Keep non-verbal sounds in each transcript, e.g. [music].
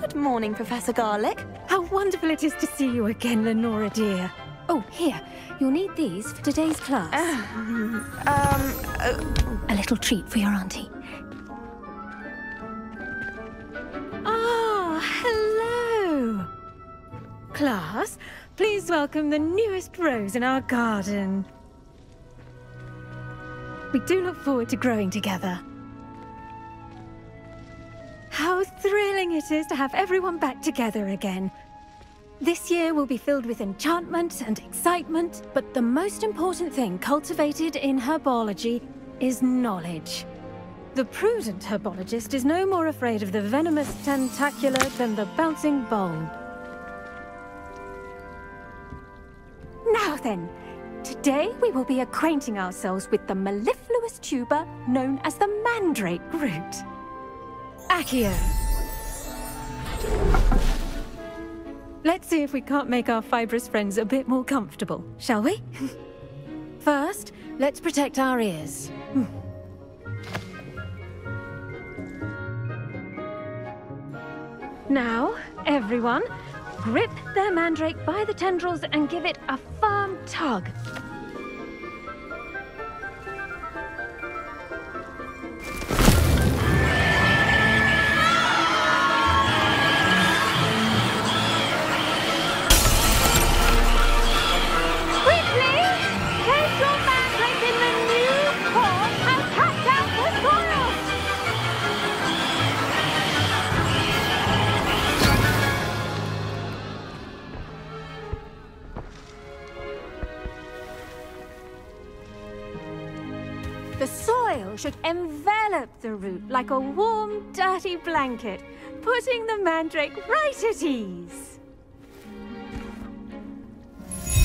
Good morning, Professor Garlick. How wonderful it is to see you again, Lenora dear. Oh, here. You'll need these for today's class. Um, uh, A little treat for your auntie. Ah, hello! Class, please welcome the newest rose in our garden. We do look forward to growing together. Thrilling it is to have everyone back together again. This year will be filled with enchantment and excitement, but the most important thing cultivated in herbology is knowledge. The prudent herbologist is no more afraid of the venomous tentacula than the bouncing bulb. Now then, today we will be acquainting ourselves with the mellifluous tuber known as the mandrake root. Accio. Let's see if we can't make our fibrous friends a bit more comfortable, shall we? [laughs] First, let's protect our ears. Hmm. Now, everyone, grip their mandrake by the tendrils and give it a firm tug. Should envelop the root like a warm, dirty blanket, putting the mandrake right at ease.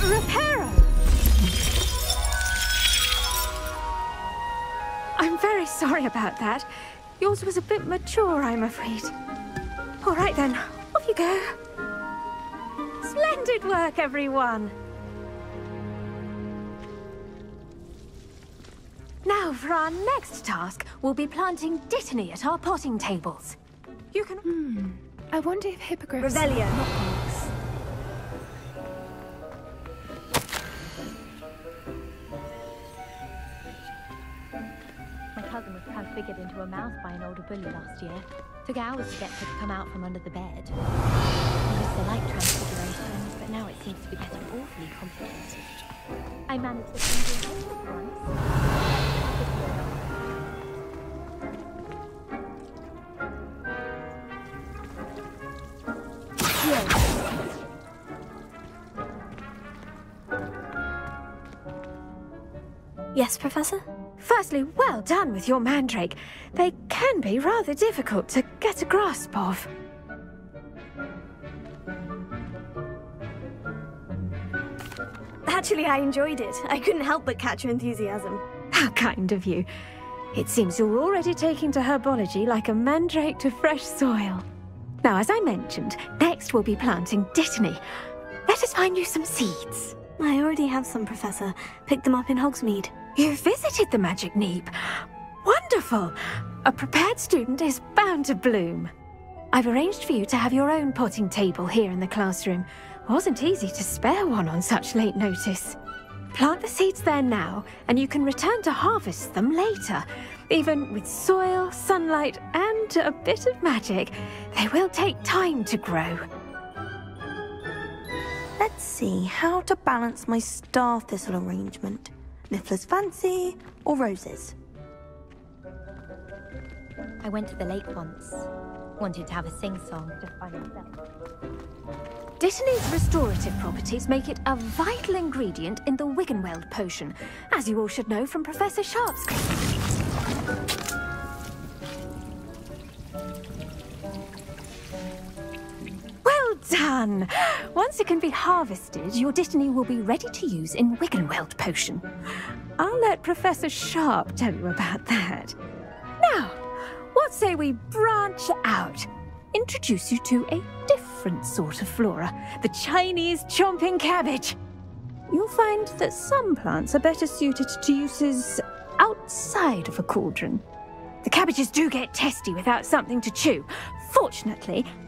Reparo! I'm very sorry about that. Yours was a bit mature, I'm afraid. All right then, off you go. Splendid work, everyone. Now, for our next task, we'll be planting Dittany at our potting tables. You can... Hmm. I wonder if hippogriffs... Revelio, not hawks. My cousin was transfigured into a mouse by an older bully last year. Took hours to get her to come out from under the bed. I used to like transfigurations, but now it seems to be getting awfully complicated. I managed to send you a once. Yes, Professor? Firstly, well done with your mandrake. They can be rather difficult to get a grasp of. Actually, I enjoyed it. I couldn't help but catch your enthusiasm. How kind of you. It seems you're already taking to herbology like a mandrake to fresh soil. Now, as I mentioned, next we'll be planting Dittany. Let us find you some seeds. I already have some, Professor. Picked them up in Hogsmeade. You visited the Magic Neep. Wonderful! A prepared student is bound to bloom. I've arranged for you to have your own potting table here in the classroom. Wasn't easy to spare one on such late notice. Plant the seeds there now, and you can return to harvest them later. Even with soil, sunlight, and a bit of magic, they will take time to grow. Let's see how to balance my star thistle arrangement. Niffler's fancy or roses? I went to the lake once. Wanted to have a sing-song just by myself. Dittany's restorative properties make it a vital ingredient in the Wiggenweld potion, as you all should know from Professor Sharp's class. Done! Once it can be harvested, your Dittany will be ready to use in Wiggenweld potion. I'll let Professor Sharp tell you about that. Now, what say we branch out? Introduce you to a different sort of flora, the Chinese chomping cabbage. You'll find that some plants are better suited to uses outside of a cauldron. The cabbages do get testy without something to chew. Fortunately,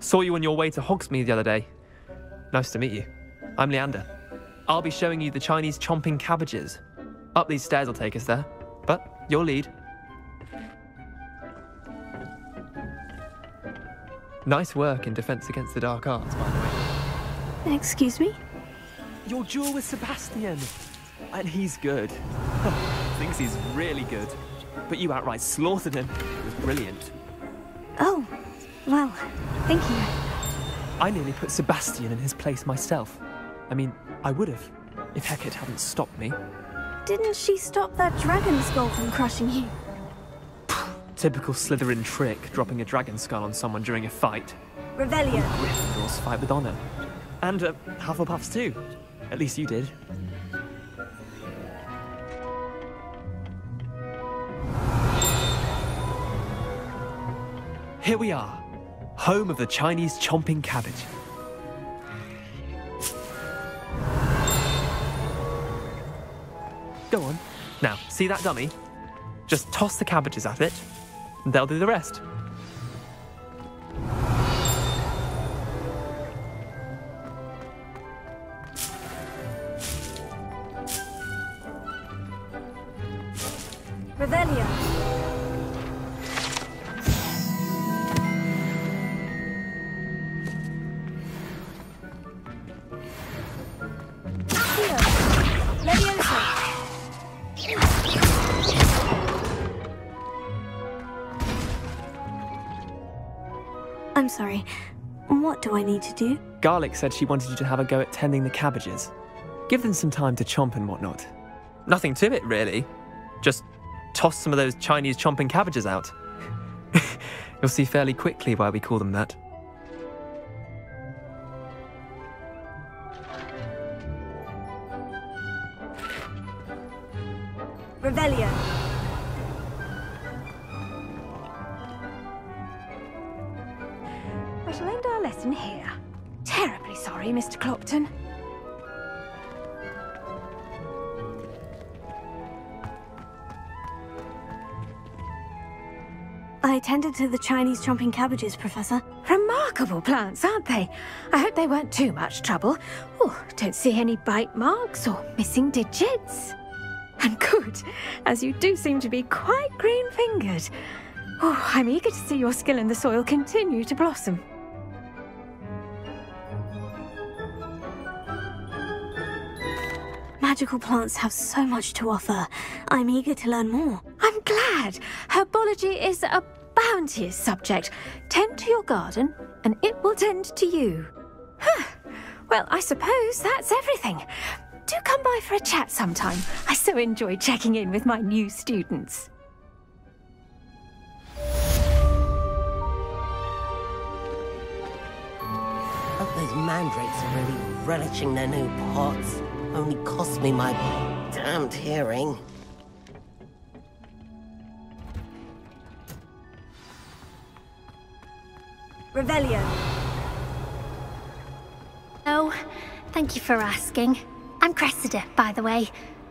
Saw you on your way to Hogsmeade the other day. Nice to meet you. I'm Leander. I'll be showing you the Chinese chomping cabbages. Up these stairs will take us there, but your lead. Nice work in Defense Against the Dark Arts, by the way. Excuse me? Your duel with Sebastian. And he's good. [laughs] Thinks he's really good. But you outright slaughtered him. It was brilliant. Oh, well, thank you. I nearly put Sebastian in his place myself. I mean, I would have, if Hecat hadn't stopped me. Didn't she stop that dragon skull from crushing you? [sighs] Typical Slytherin trick, dropping a dragon skull on someone during a fight. Revelio. Gryffindors fight with honor. And uh, Hufflepuffs too. At least you did. Here we are, home of the Chinese chomping cabbage. Go on. Now, see that dummy? Just toss the cabbages at it, and they'll do the rest. I'm sorry. What do I need to do? Garlick said she wanted you to have a go at tending the cabbages. Give them some time to chomp and whatnot. Nothing to it, really. Just toss some of those Chinese chomping cabbages out. [laughs] You'll see fairly quickly why we call them that. Revelio. Clopton. I tended to the Chinese chomping cabbages, Professor. Remarkable plants, aren't they? I hope they weren't too much trouble. Oh, don't see any bite marks or missing digits. And good, as you do seem to be quite green-fingered. Oh, I'm eager to see your skill in the soil continue to blossom. Magical plants have so much to offer. I'm eager to learn more. I'm glad. Herbology is a bounteous subject. Tend to your garden, and it will tend to you. Huh. Well, I suppose that's everything. Do come by for a chat sometime. I so enjoy checking in with my new students. Hope those mandrakes are really relishing their new pots. Only cost me my damned hearing. Revelio. Oh, thank you for asking. I'm Cressida, by the way,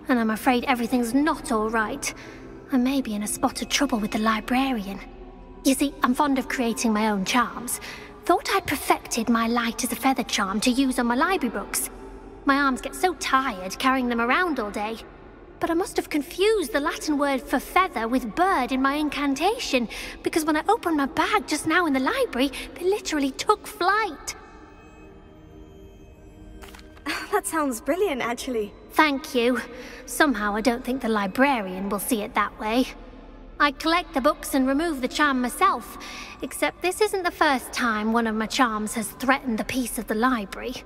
and I'm afraid everything's not all right. I may be in a spot of trouble with the librarian. You see, I'm fond of creating my own charms. Thought I'd perfected my light as a feather charm to use on my library books. My arms get so tired carrying them around all day. But I must have confused the Latin word for feather with bird in my incantation, because when I opened my bag just now in the library, they literally took flight. [laughs] That sounds brilliant, actually. Thank you. Somehow I don't think the librarian will see it that way. I collect the books and remove the charm myself, except this isn't the first time one of my charms has threatened the peace of the library.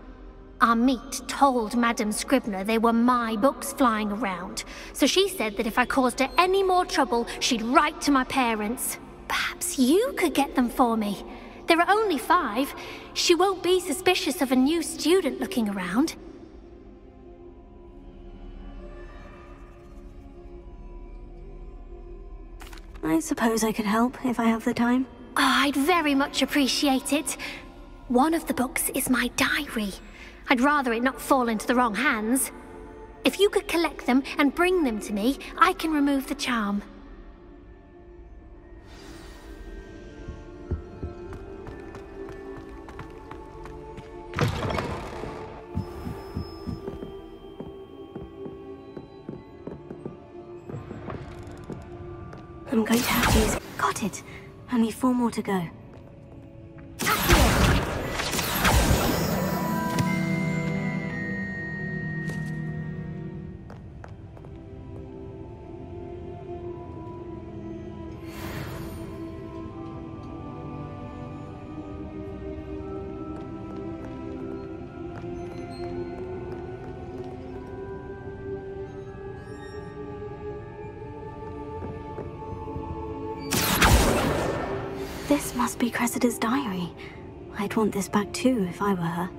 Our meet told Madame Scribner they were my books flying around, so she said that if I caused her any more trouble, she'd write to my parents. perhaps you could get them for me. There are only five. She won't be suspicious of a new student looking around. I suppose I could help if I have the time. Oh, I'd very much appreciate it. One of the books is my diary. I'd rather it not fall into the wrong hands. If you could collect them and bring them to me, I can remove the charm. I'm going to have to use... Got it. Only four more to go. This must be Cressida's diary. I'd want this back too if I were her.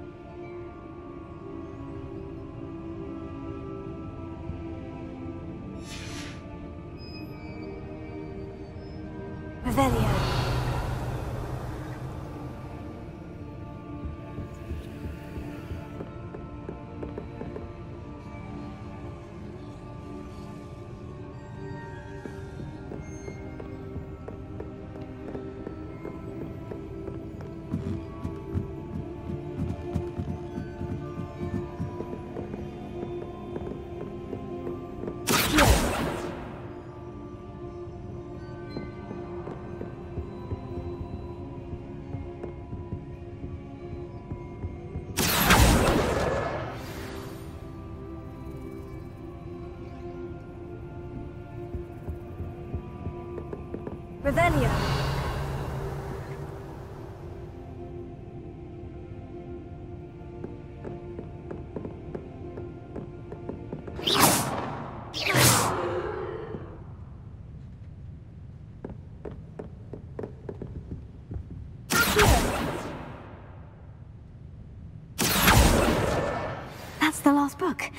That's the last book.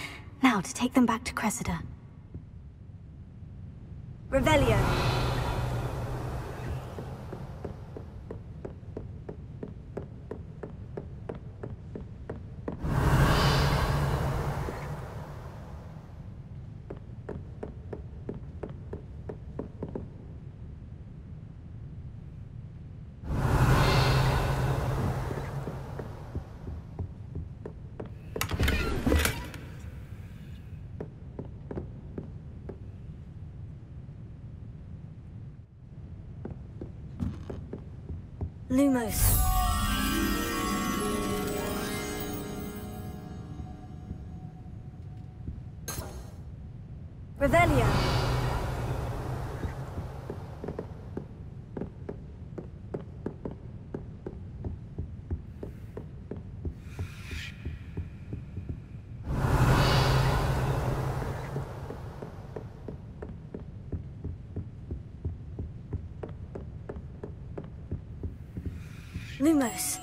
Now to take them back to Cressida. Revelio. Lumos. Lumos.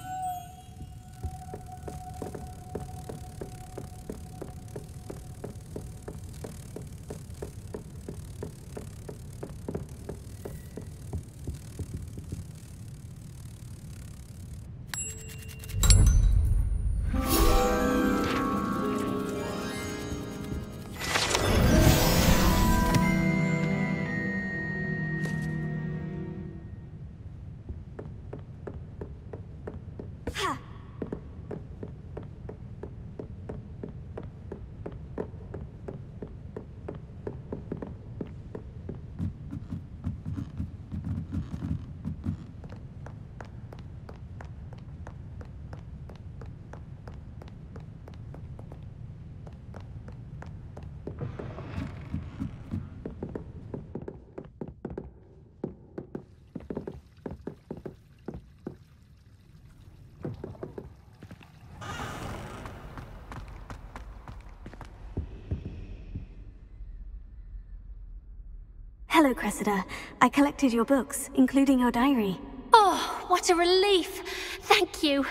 Hello, Cressida. I collected your books, including your diary. Oh, what a relief. Thank you.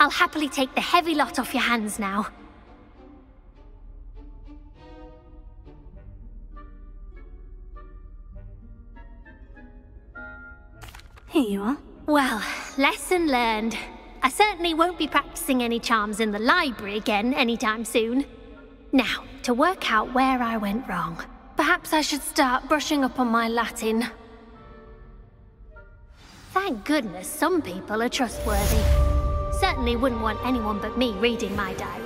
I'll happily take the heavy lot off your hands now. Here you are. Well, lesson learned. I certainly won't be practicing any charms in the library again anytime soon. Now, to work out where I went wrong. Perhaps I should start brushing up on my Latin. Thank goodness some people are trustworthy. Certainly wouldn't want anyone but me reading my diary.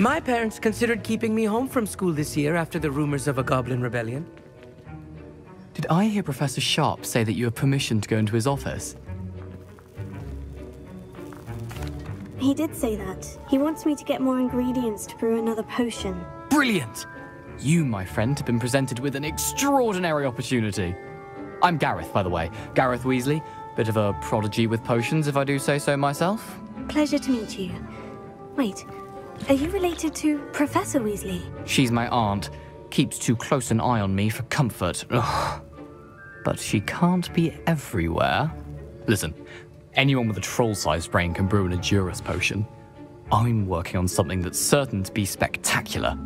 My parents considered keeping me home from school this year after the rumors of a goblin rebellion. Did I hear Professor Sharp say that you have permission to go into his office? He did say that. He wants me to get more ingredients to brew another potion. Brilliant! You, my friend, have been presented with an extraordinary opportunity. I'm Gareth, by the way. Gareth Weasley. Bit of a prodigy with potions, if I do say so myself. Pleasure to meet you. Wait, are you related to Professor Weasley? She's my aunt. Keeps too close an eye on me for comfort. Ugh. But she can't be everywhere. Listen, anyone with a troll-sized brain can brew an Edurus potion. I'm working on something that's certain to be spectacular.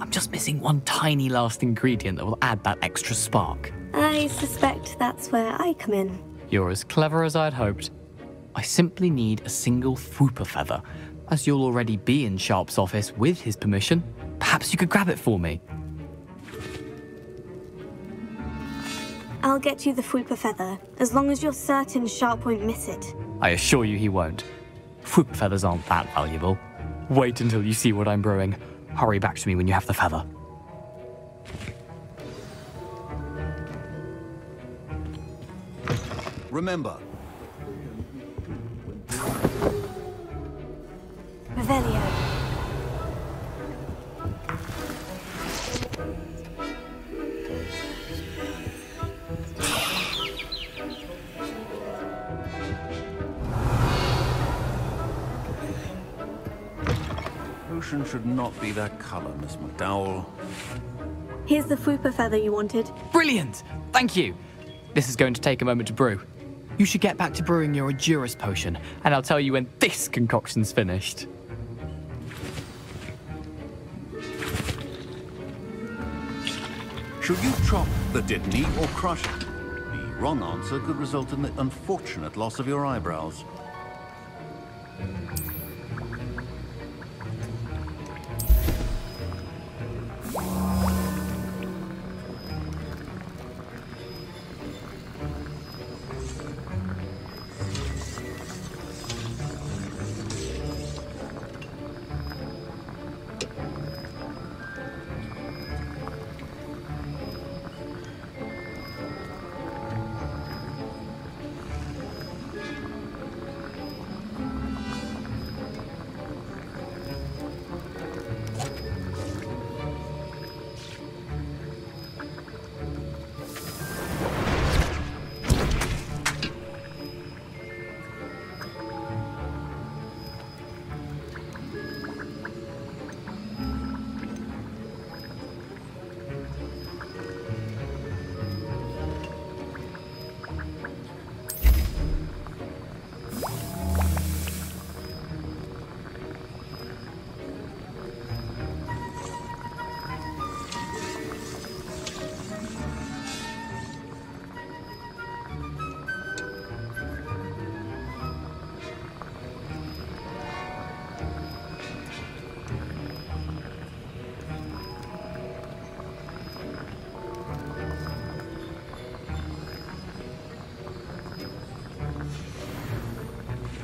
I'm just missing one tiny last ingredient that will add that extra spark. I suspect that's where I come in. You're as clever as I'd hoped. I simply need a single Fwooper feather. As you'll already be in Sharp's office with his permission, perhaps you could grab it for me. I'll get you the Fwooper feather, as long as you're certain Sharp won't miss it. I assure you he won't. Fwooper feathers aren't that valuable. Wait until you see what I'm brewing. Hurry back to me when you have the feather. Remember, The potion should not be that color, Miss McDowell. Here's the Fwooper feather you wanted. Brilliant! Thank you. This is going to take a moment to brew. You should get back to brewing your Edurus potion, and I'll tell you when this concoction's finished. Should you chop the Dittany or crush it? The wrong answer could result in the unfortunate loss of your eyebrows.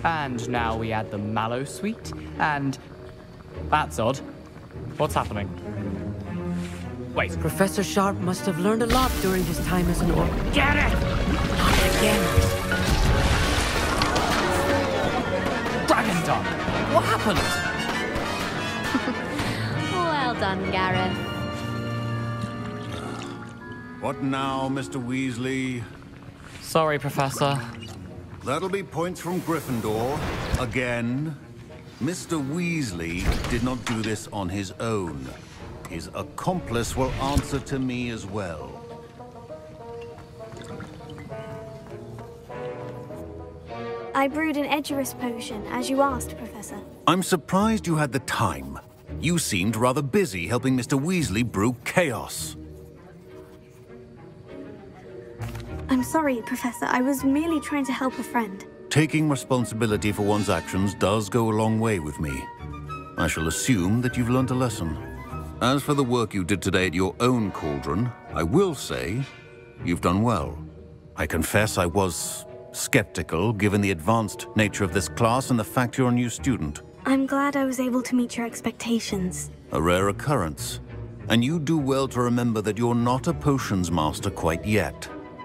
And now we add the mallow sweet, and that's odd. What's happening? Wait, Professor Sharp must have learned a lot during his time as an Auror. Get it! Not again. Dragon Dog! What happened? [laughs] Well done, Gareth. What now, Mr. Weasley? Sorry, Professor. That'll be points from Gryffindor. Again. Mr. Weasley did not do this on his own. His accomplice will answer to me as well. I brewed an Edurus potion, as you asked, Professor. I'm surprised you had the time. You seemed rather busy helping Mr. Weasley brew chaos. I'm sorry, Professor. I was merely trying to help a friend. Taking responsibility for one's actions does go a long way with me. I shall assume that you've learnt a lesson. As for the work you did today at your own cauldron, I will say you've done well. I confess I was skeptical given the advanced nature of this class and the fact you're a new student. I'm glad I was able to meet your expectations. A rare occurrence. And you do well to remember that you're not a potions master quite yet.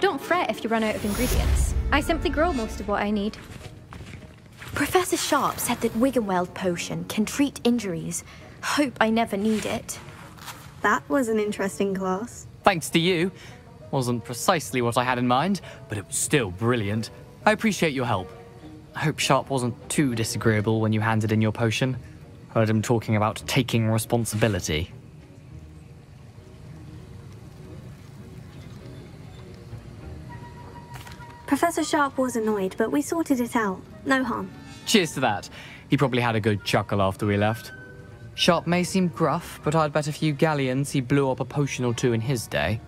Don't fret if you run out of ingredients. I simply grow most of what I need. Professor Sharp said that Wiggenweld potion can treat injuries. Hope I never need it. That was an interesting class. Thanks to you. Wasn't precisely what I had in mind, but it was still brilliant. I appreciate your help. I hope Sharp wasn't too disagreeable when you handed in your potion. Heard him talking about taking responsibility. Professor Sharp was annoyed, but we sorted it out. No harm. Cheers to that. He probably had a good chuckle after we left. Sharp may seem gruff, but I'd bet a few galleons he blew up a potion or two in his day.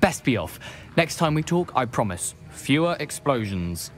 Best be off. Next time we talk, I promise, fewer explosions.